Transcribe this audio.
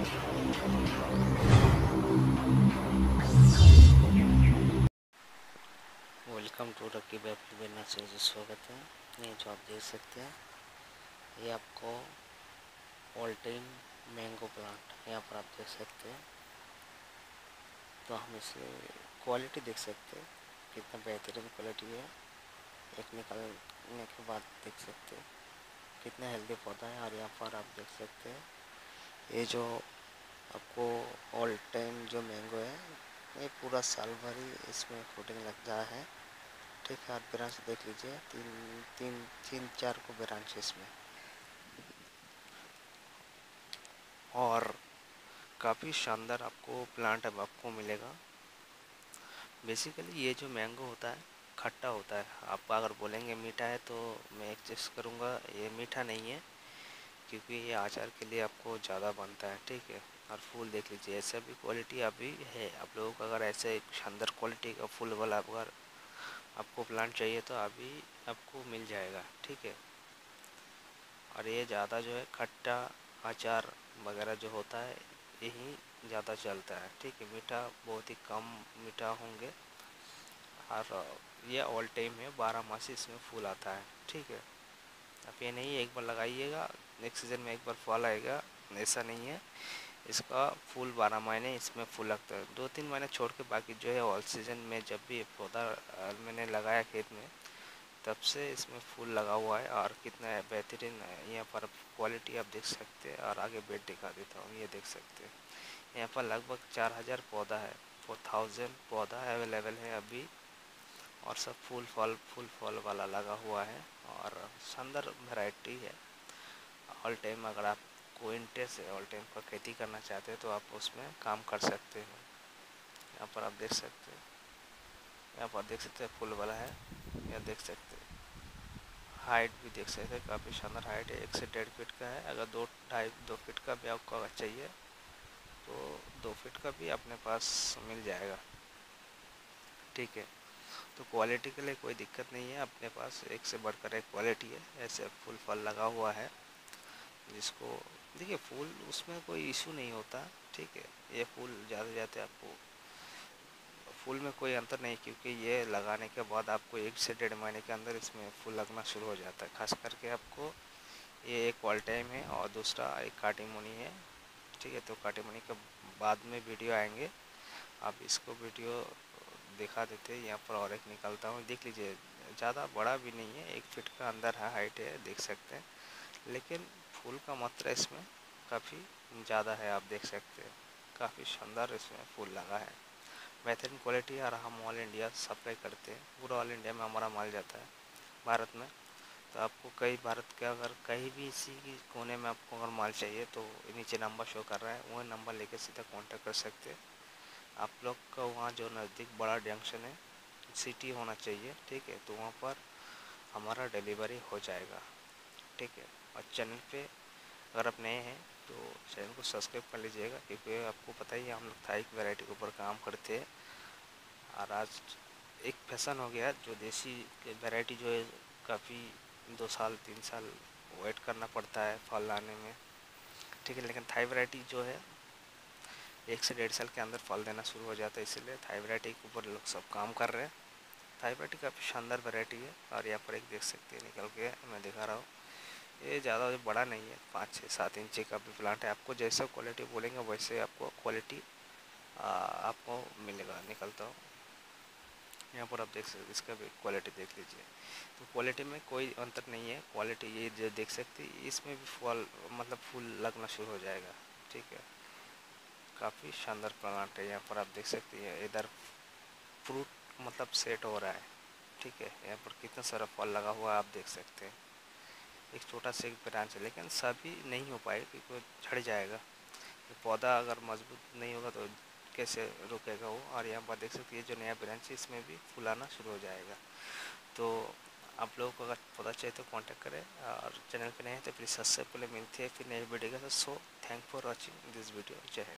Welcome to rocky बैपल बिना से स्वागत है ये जो आप देख सकते हैं, ये आपको ऑल्टीन मैंगो प्लांट यहाँ पर आप देख सकते हैं। तो हम इसे क्वालिटी देख सकते हैं, कितना बेहतरीन क्वालिटी है। एक निकलने के बाद देख सकते हैं, कितना हेल्दी पौधा है और यहाँ पर आप देख सकते हैं। ये जो आपको ऑल टाइम जो मैंगो है, ये पूरा साल भर ही इसमें फ्रूटिंग लगता है। ठीक है, आप ब्रांच देख लीजिए, तीन तीन तीन, चार को ब्रांच इसमें। और काफ़ी शानदार आपको प्लांट अब आपको मिलेगा। बेसिकली ये जो मैंगो होता है, खट्टा होता है। आप अगर बोलेंगे मीठा है तो मैं एक चीज़ करूँगा, ये मीठा नहीं है। क्योंकि ये अचार के लिए आपको ज़्यादा बनता है, ठीक है? और फूल देख लीजिए, ऐसा भी क्वालिटी अभी है। आप लोगों को अगर ऐसे शानदार क्वालिटी का फूल वाला अगर आपको प्लांट चाहिए तो अभी आपको मिल जाएगा, ठीक है? और ये ज़्यादा जो है खट्टा अचार वगैरह जो होता है, यही ज़्यादा चलता है, ठीक है? मीठा बहुत ही कम मीठा होंगे। और ये ऑल टाइम है, बारह मासी इसमें फूल आता है, ठीक है? आप ये नहीं, एक बार लगाइएगा नेक्स्ट सीज़न में एक बार फल आएगा, ऐसा नहीं है। इसका फूल बारह महीने इसमें फूल लगता है। दो तीन महीने छोड़ के बाकी जो है ऑल सीज़न में जब भी पौधा मैंने लगाया खेत में, तब से इसमें फूल लगा हुआ है और कितना बेहतरीन यहाँ पर क्वालिटी आप देख सकते हैं और आगे बेड दिखा देता हूँ, ये देख सकते हैं। यहाँ पर लगभग चार हज़ार पौधा है फोर थाउज़ेंड पौधा अवेलेबल है अभी। और सब फूल फल फूल फल वाला लगा हुआ है और शानदार वैरायटी है। ऑल टाइम अगर आप इंटरेस्ट है ऑल टाइम पर खेती करना चाहते हैं तो आप उसमें काम कर सकते हैं। यहाँ पर आप देख सकते हैं। यहाँ पर देख सकते हैं फूल वाला है। यहाँ देख सकते हैं। हाइट भी देख सकते हैं। काफ़ी शानदार हाइट है। एक से डेढ़ फीट का है। अगर दो, ढाई, दो फीट का भी आपको चाहिए तो दो फीट का भी अपने पास मिल जाएगा। ठीक है। तो क्वालिटी के लिए कोई दिक्कत नहीं है, अपने पास एक से बढ़कर एक क्वालिटी है, ऐसे फूल फल लगा हुआ है, जिसको, देखिए फूल उसमें कोई इशू नहीं होता, ठीक है, ये फूल ज़्यादा जाते आपको, फूल में कोई अंतर नहीं, क्योंकि ये लगाने के बाद आपको एक से डेढ़ महीने के अंदर इसमें फूल लगना शुरू हो जाता है, खास करके आपको ये एक ऑल टाइम है और दूसरा एक काटीमुनी है, ठीक है तो काटीमुनी के बाद में वीडियो आएँगे, आप इसको वीडियो दिखा देते हैं, यहाँ पर और एक निकलता हूँ। देख लीजिए, ज़्यादा बड़ा भी नहीं है, एक फिट का अंदर है हाइट है, देख सकते हैं। लेकिन फूल का मात्रा इसमें काफ़ी ज़्यादा है, आप देख सकते हैं। काफ़ी शानदार इसमें फूल लगा है। बेहतरीन क्वालिटी और हम ऑल इंडिया सप्लाई करते हैं। पूरा ऑल इंडिया में हमारा माल जाता है, भारत में। तो आपको कई भारत के अगर कहीं भी इसी की कोने में आपको अगर माल चाहिए तो नीचे नंबर शो कर रहा है। वह नंबर लेके सीधा कांटेक्ट कर सकते हैं। आप लोग का वहाँ जो नज़दीक बड़ा जंक्शन है सिटी होना चाहिए, ठीक है? तो वहाँ पर हमारा डिलीवरी हो जाएगा, ठीक है? और चैनल पे अगर आप नए हैं तो चैनल को सब्सक्राइब कर लीजिएगा, क्योंकि आपको पता ही है, हम लोग थाई वैरायटी के ऊपर काम करते हैं। और आज एक फ़ैशन हो गया, जो देसी वैरायटी जो है, काफ़ी दो साल, तीन साल वेट करना पड़ता है फल लाने में, ठीक है? लेकिन थाई वैरायटी जो है एक से डेढ़ साल के अंदर फल देना शुरू हो जाता है, इसीलिए थाई के ऊपर लोग सब काम कर रहे हैं। थाई काफ़ी शानदार वैरायटी है और यहाँ पर एक देख सकते हैं, निकल के मैं दिखा रहा हूँ। ये ज़्यादा बड़ा नहीं है, पाँच छः सात इंची का भी प्लांट है। आपको जैसा क्वालिटी बोलेंगे, वैसे आपको क्वालिटी आपको मिलेगा। निकलता हो। यहाँ पर आप देख सकते इसका भी क्वालिटी देख लीजिए। तो क्वालिटी में कोई अंतर नहीं है। क्वालिटी ये जो देख सकते इसमें भी फल मतलब फूल लगना शुरू हो जाएगा। ठीक है। काफ़ी शानदार प्लांट है, यहाँ पर आप देख सकते हैं, इधर फ्रूट मतलब सेट हो रहा है, ठीक है, यहाँ पर कितना सारा फल लगा हुआ है, आप देख सकते हैं। एक छोटा सा एक ब्रांच है, लेकिन सभी नहीं हो पाए क्योंकि झड़ जाएगा। तो पौधा अगर मज़बूत नहीं होगा तो कैसे रुकेगा वो? और यहाँ पर देख सकते हैं जो नया ब्रांच है, इसमें भी फुलाना शुरू हो जाएगा। तो आप लोगों को अगर पता चाहिए तो कांटेक्ट करें, और चैनल पर नए हैं तो प्लीज़ सबसे पहले मिलती है, फिर नई वीडियो का so thank for watching this video जय